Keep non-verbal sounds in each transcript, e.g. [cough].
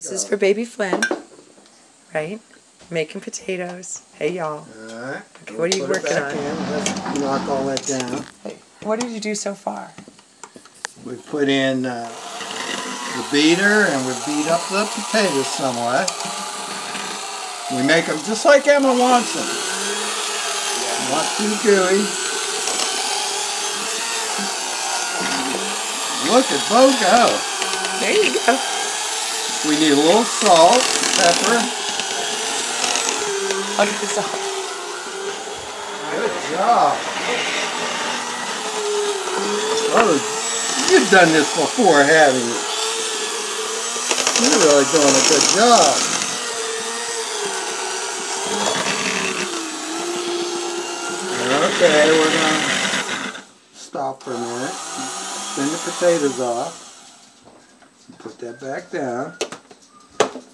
This is for baby Flynn, right? Making potatoes. Hey, y'all. Alright. Okay, what are you working on? in. Let's knock all that down. Hey, what did you do so far? We put in uh, the beater and we beat up the potatoes somewhat. We make them just like Emma wants them. Not too gooey. Look at Bo go. There you go. We need a little salt, pepper. This. all. Good job. Oh, you've done this before, haven't you? You're really doing a good job. Okay, we're gonna stop for a minute. Spin the potatoes off. Put that back down.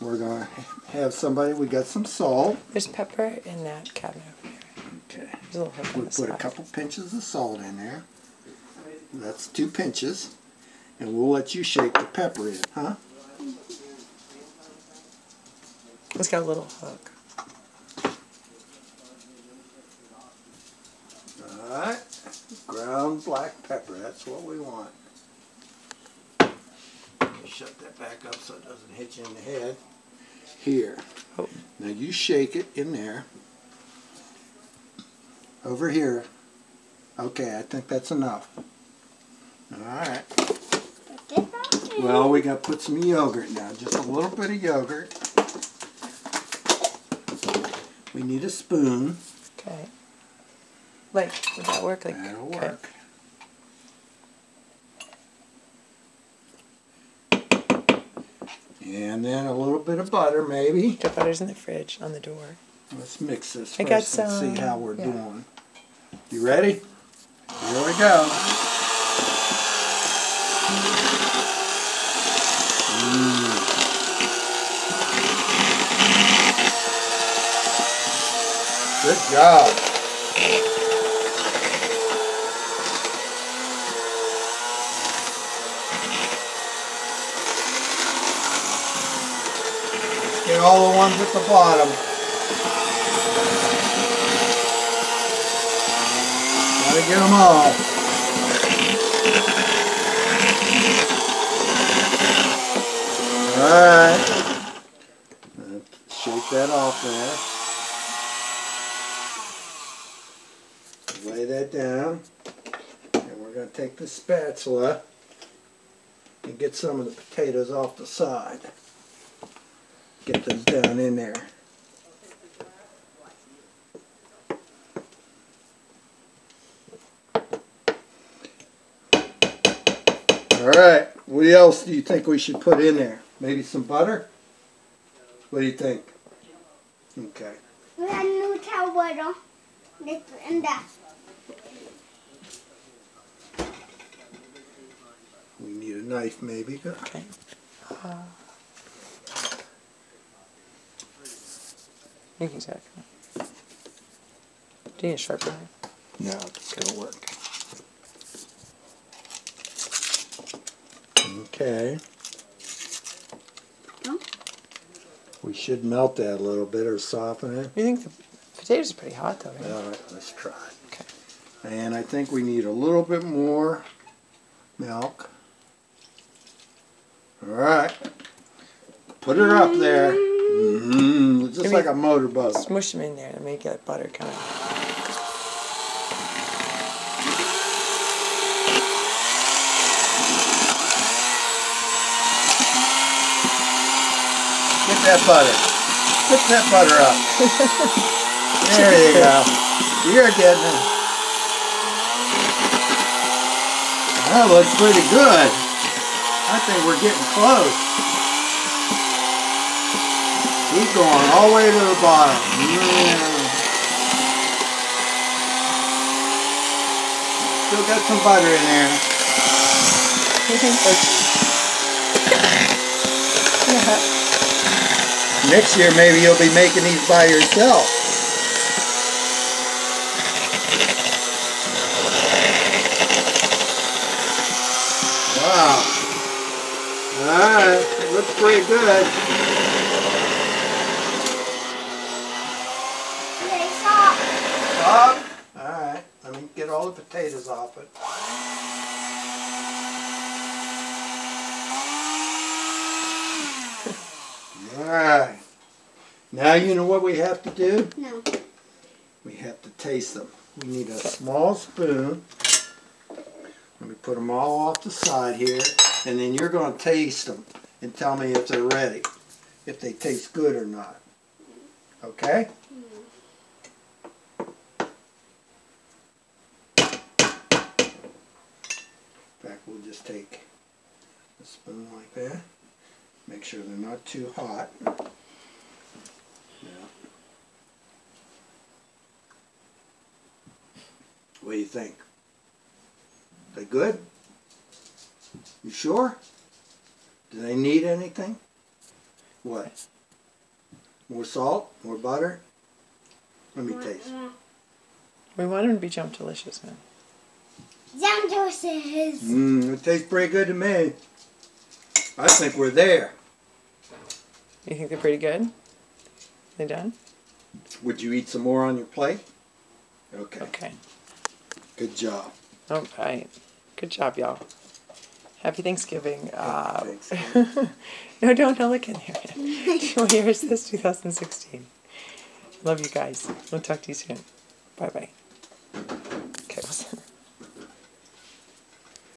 We're gonna have somebody, we got some salt. There's pepper in that cabinet over there. Okay. There's a little We put a couple pinches of salt in there. That's two pinches. And we'll let you shake the pepper in, huh? It's got a little hook. Alright. Ground black pepper, that's what we want. Shut that back up so it doesn't hit you in the head. Here. Oh. Now you shake it in there. Over here. Okay, I think that's enough. Alright. Well, we got to put some yogurt now, just a little bit of yogurt. We need a spoon. Okay. Like, would that work? Like, That'll okay. work. And then a little bit of butter, maybe. The butter's in the fridge on the door. Let's mix this I first and some, see how we're yeah. doing. You ready? Here we go. Mm. Good job. Get all the ones at the bottom. Gotta get them all. Alright. Shake that off there. Lay that down. And we're going to take the spatula and get some of the potatoes off the side. Get those down in there. Alright, what else do you think we should put in there? Maybe some butter? What do you think? Okay. Mucha bueno. Anda. We need a knife maybe. Okay. Uh, you can check. Do you need a sharper knife? No, it's gonna work. Okay. No? We should melt that a little bit or soften it. You think the potatoes are pretty hot though, right? Alright, let's try. Okay. And I think we need a little bit more milk. Alright. Put her up there. Mm. Mm, just Maybe- like a motorboat. Smush them in there to make that butter kind of. Get that butter. Pick that butter up. [laughs] there you go. You're getting it. That looks pretty good. I think we're getting close. Keep going all the way to the bottom. Mm. Still got some butter in there. Next year maybe you'll be making these by yourself. Wow. Alright, Looks pretty good. Okay, stop. Stop. Alright, let me get all the potatoes off it. Alright. Now you know what we have to do? No. We have to taste them. We need a small spoon. Let me put them all off the side here. And then you're going to taste them and tell me if they're ready. If they taste good or not. Okay? In fact, we'll just take a spoon like that. Make sure they're not too hot. Yeah. What do you think? They good? You sure? Do they need anything? What? More salt? More butter? Let me taste. We want them to be jump delicious, man. Jam juices. Mmm, it tastes pretty good to me. I think we're there. You think they're pretty good? They done? Would you eat some more on your plate? Okay, Okay. good job. All right. Good job, y'all. Happy Thanksgiving. Uh, Thanksgiving. [laughs] no, don't, don't look in there. what year is this? 2016. Love you guys. We'll talk to you soon. Bye bye.